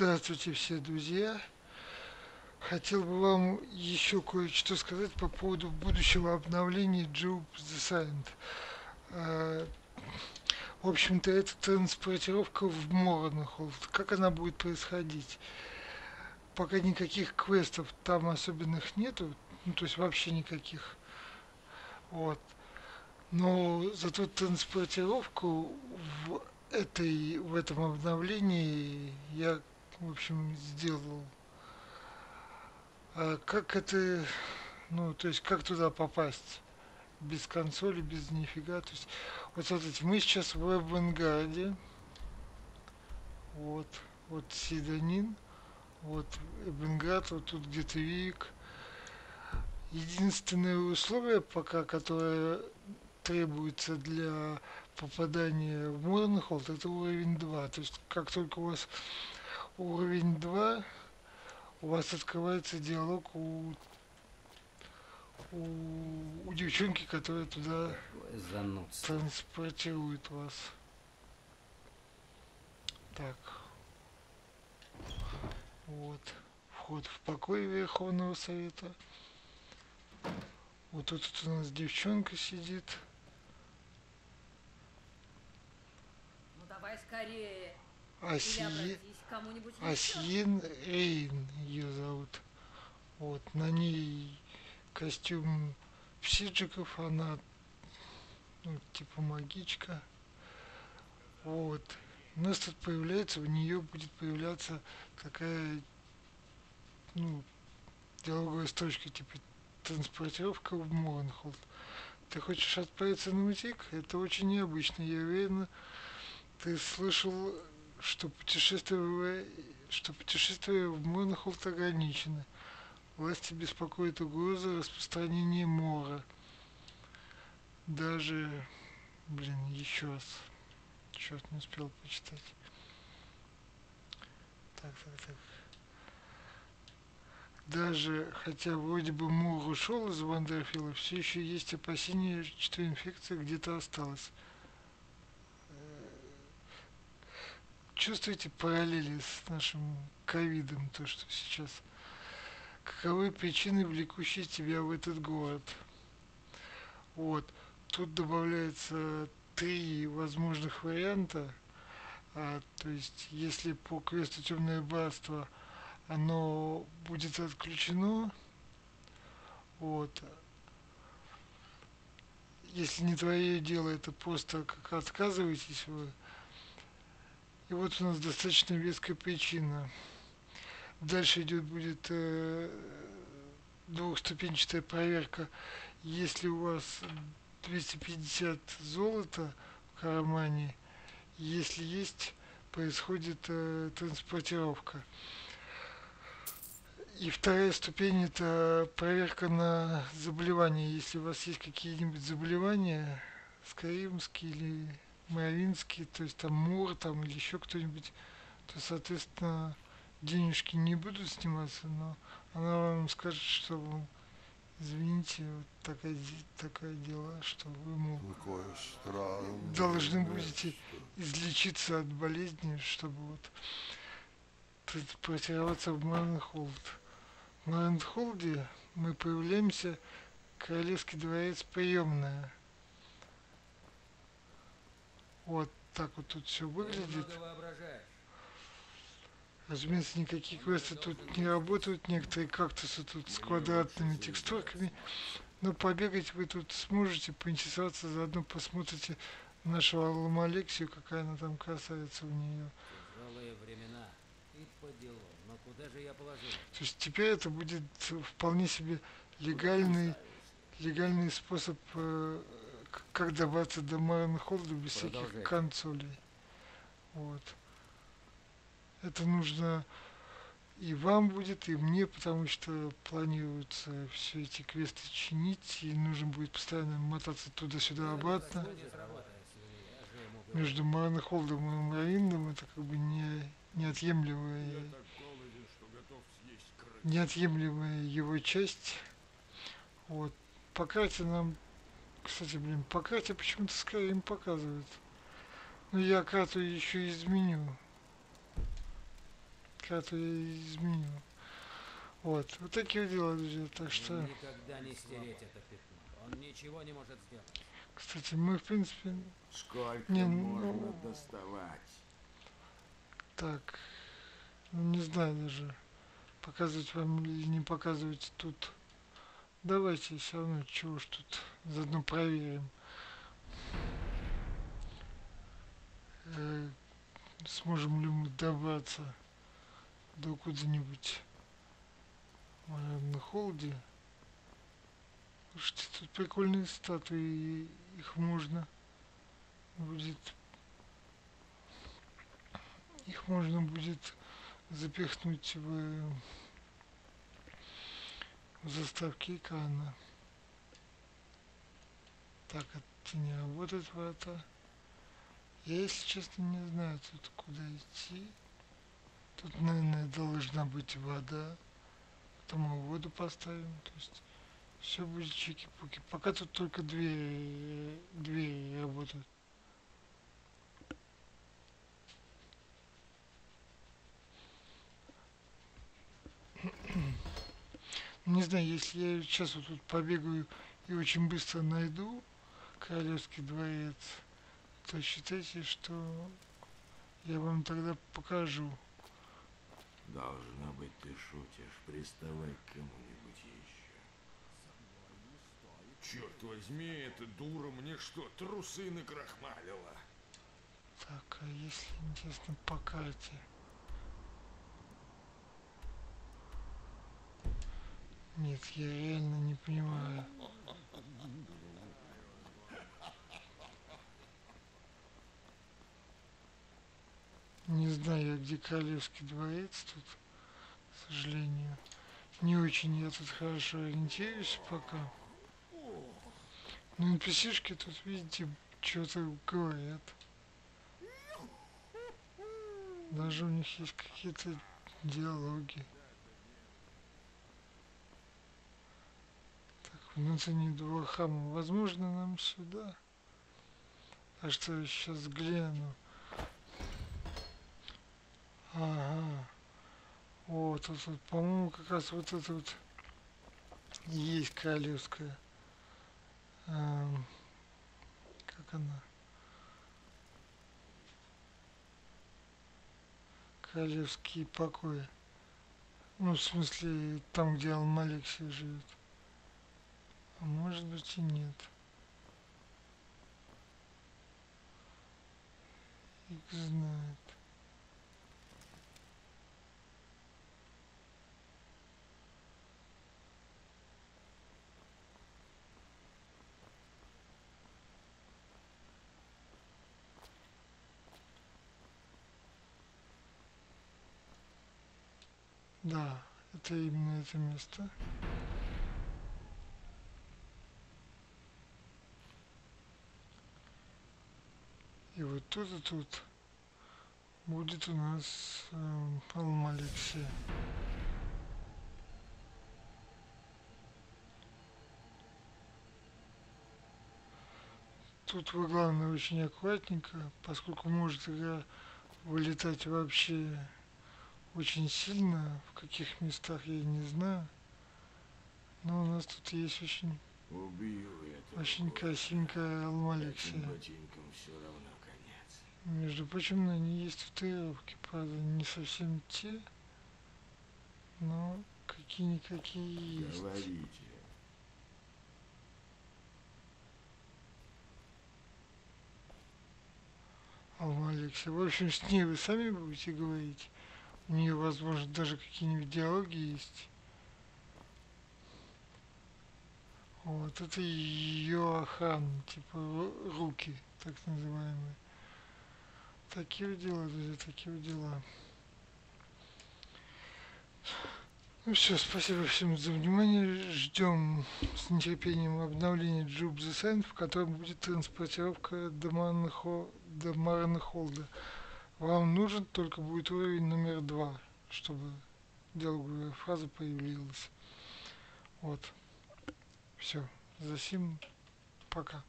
Здравствуйте все, друзья! Хотел бы вам еще кое-что сказать по поводу будущего обновления Joop the Silent. А, в общем-то, это транспортировка в Моронхолд. Как она будет происходить? Пока никаких квестов там особенных нету, ну, то есть вообще никаких. Вот. Но зато транспортировку в этой, в этом обновлении я, в общем, сделал. А как это, ну, то есть как туда попасть? Без консоли, без нифига. То есть, вот смотрите, мы сейчас в Авангарде. Вот, вот Сиданин. Вот Эбенгард, вот тут где-то Вик. Единственное условие пока, которое требуется для попадания в Морнхолд, это уровень 2. То есть как только у вас уровень 2, у вас открывается диалог у, у, у девчонки, которая туда Занудство. транспортирует вас. Так. Вот. Вход в покой Верховного Совета. Вот тут у нас девчонка сидит. Ну давай скорее. Или Аси... кому-нибудь еще. Асьен Рейн ее зовут. Вот, на ней костюм псиджиков, она ну, типа магичка. Вот. У нас тут появляется, у нее будет появляться такая, ну, диалоговая строчка, типа транспортировка в Морнхолд. Ты хочешь отправиться на Мутик? Это очень необычно. Я уверена, ты слышал, что путешествие, что путешествия в Морнхолд ограничены. Власти беспокоит угроза распространения мора. Даже, блин, еще раз. Черт, не успел почитать. Так, так, так. Даже, хотя вроде бы Мур ушел из Вандерфилла, все еще есть опасения, что инфекция где-то осталась. Чувствуете параллели с нашим ковидом, то, что сейчас? Каковы причины, влекущие тебя в этот город? Вот. Тут добавляется три возможных варианта. А, то есть, если по квесту Темное Братство оно будет отключено, вот, если не твое дело, это просто как отказываетесь вы. И вот у нас достаточно веская причина. Дальше идет будет э, двухступенчатая проверка. Если у вас 250 золота в кармане, если есть, происходит э, транспортировка. И вторая ступень это проверка на заболевания. Если у вас есть какие-нибудь заболевания, скаримские или маявинские, то есть там мур там или еще кто-нибудь, то, соответственно, денежки не будут сниматься, но она вам скажет, что вы, извините, вот такое, де- такое дело, что вы ему должны будете излечиться от болезни, чтобы вот транспортироваться в Марнхолд. В Марнхолде мы появляемся, Королевский дворец приемная. Вот так вот тут все выглядит. Разумеется, никакие квесты тут не работают, некоторые кактусы тут с квадратными текстурками. Но побегать вы тут сможете, поинтересоваться, заодно посмотрите нашу Аллу Алексию, какая она там красавица у нее. Тяжелые времена. И по делу. Но куда же я положу? То есть теперь это будет вполне себе легальный, легальный способ, э, как добраться до Маренхолда без всяких консолей. Вот. Это нужно и вам будет, и мне, потому что планируется все эти квесты чинить, и нужно будет постоянно мотаться туда-сюда обратно. Между Маренхолдом и Мариндом это как бы не, неотъемлемая неотъемлемая его часть. Вот. По карте нам, кстати, блин, по карте почему-то скорее им показывают. Но я карту еще изменю. карту я изменил. Вот, вот такие дела, друзья. Так что, Никогда не стереть это пятно. Он ничего не может сделать. кстати, мы, в принципе, Сколько Не, можно ну- доставать? так, ну, не знаю даже, показывать вам или не показывать тут. Давайте все равно, чего уж тут, заодно проверим. Э, сможем ли мы добраться до куда-нибудь на холде. Слушайте, тут прикольные статуи, их можно будет их можно будет запихнуть в заставки экрана. Так, это не работает врата. Я, если честно, не знаю тут куда идти. Тут, наверное, должна быть вода. Потом мы воду поставим. То есть все будет чики-пуки. Пока тут только двери, двери работают. Не знаю, если я сейчас вот тут побегаю и очень быстро найду Королевский дворец, то считайте, что я вам тогда покажу. Должно быть, ты шутишь. Приставай к кому-нибудь еще. Черт возьми, эта дура мне что, трусы накрахмалила? Так, а если интересно по карте? Нет, я реально не понимаю. Не знаю, где Королевский дворец тут, к сожалению. Не очень я тут хорошо ориентируюсь пока. Ну, NPC-шки тут, видите, что-то говорят. Даже у них есть какие-то диалоги. Внутренний двор храма. Возможно, нам сюда. А что, сейчас гляну. Ага. Вот, вот, вот, по-моему, как раз вот это вот есть королевская. Эм, как она? Королевские покои. Ну, в смысле, там, где Алмалексия живет. А может быть и нет. Их знает. Да, это именно это место. И вот тут и тут будет у нас э, Алма-Алексея. Тут вы, главное, очень аккуратненько, поскольку может игра вылетать вообще очень сильно, в каких местах я не знаю. Но у нас тут есть очень, Убью очень красивенькая Алма Алексея. все равно. Между прочим, ней есть татуировки, правда, не совсем те, но какие-никакие есть. Говорите. Алма Алексея. В общем, с ней вы сами будете говорить. У нее, возможно, даже какие-нибудь диалоги есть. Вот, это ее охрана, типа ру- руки, так называемые. Такие дела, друзья, такие дела. Ну все, спасибо всем за внимание. Ждем с нетерпением обновления Jube the в котором будет транспортировка до Марнхо- до Марнхолда. Вам нужен только будет уровень номер два, чтобы диалоговая фраза появилась. Вот. Все. За сим пока.